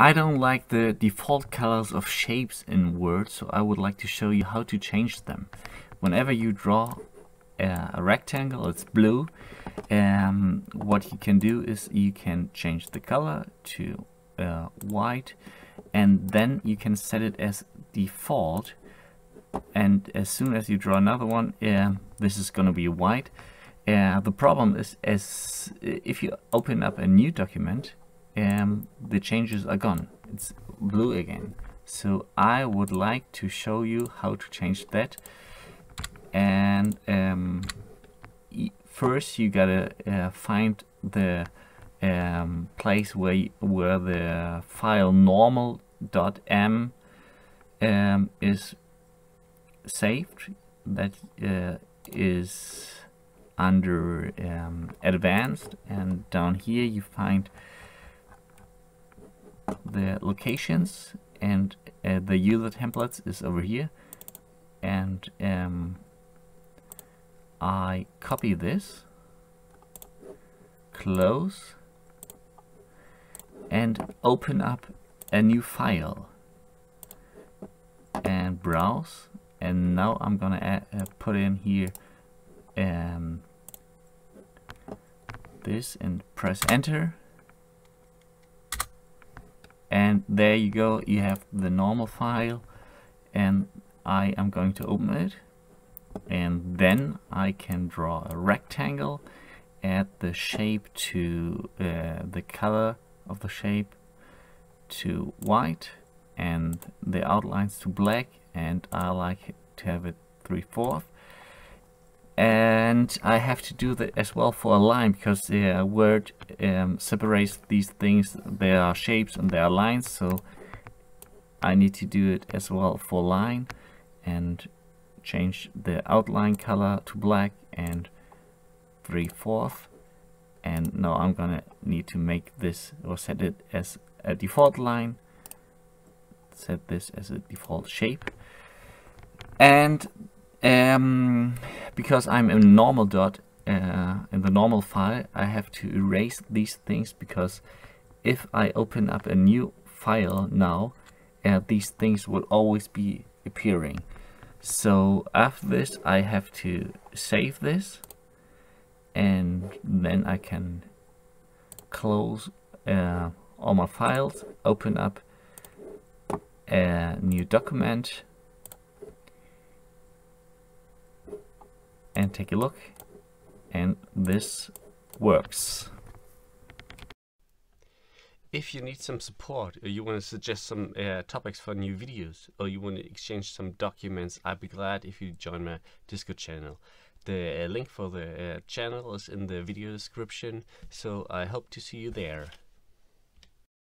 I don't like the default colors of shapes in Word, so I would like to show you how to change them. Whenever you draw a, a rectangle, it's blue. Um, what you can do is you can change the color to uh, white and then you can set it as default and as soon as you draw another one uh, this is going to be white uh, the problem is as if you open up a new document um, the changes are gone. It's blue again. So I would like to show you how to change that. And um, first you gotta uh, find the um, place where where the file normal.m um, is saved. That uh, is under um, advanced and down here you find the locations and uh, the user templates is over here. And um, I copy this close and open up a new file and browse. And now I'm gonna add, uh, put in here um, this and press enter and there you go. You have the normal file. And I am going to open it. And then I can draw a rectangle add the shape to uh, the color of the shape to white and the outlines to black. And I like to have it 3 4 and I have to do that as well for a line because the word um, separates these things there are shapes and there are lines. So I need to do it as well for line and change the outline color to black and 3 fourth. And now I'm gonna need to make this or set it as a default line set this as a default shape. And um, because I'm in normal dot uh, in the normal file I have to erase these things because if I open up a new file now uh, these things will always be appearing. So after this I have to save this and then I can close uh, all my files open up a new document and take a look and this works. If you need some support or you want to suggest some uh, topics for new videos or you want to exchange some documents, I'd be glad if you join my Discord channel. The uh, link for the uh, channel is in the video description, so I hope to see you there.